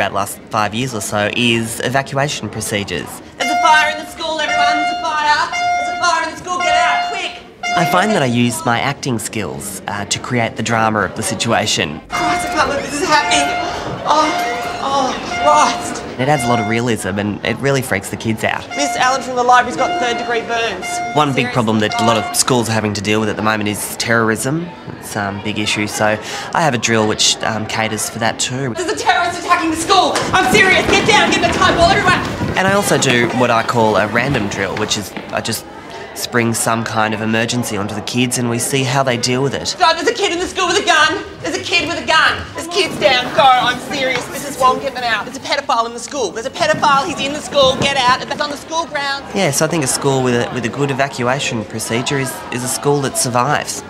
about the last five years or so is evacuation procedures. There's a fire in the school, everyone. There's a fire. There's a fire in the school. Get out, quick. I find that I use my acting skills uh, to create the drama of the situation. Christ, I can't believe this is happening. Oh, oh, Christ. It adds a lot of realism and it really freaks the kids out. Miss Allen from the library's got third degree burns. One big problem that a lot of schools are having to deal with at the moment is terrorism. It's um, a big issue, so I have a drill which um, caters for that too. There's a terrorist attacking the school. I'm serious. Get down, get the time ball, everyone. And I also do what I call a random drill, which is I just spring some kind of emergency onto the kids and we see how they deal with it. God, there's a kid in the school with a gun. There's a kid Wong, get them out. There's a pedophile in the school. There's a pedophile. He's in the school. Get out. It's on the school grounds. Yes, I think a school with a, with a good evacuation procedure is, is a school that survives.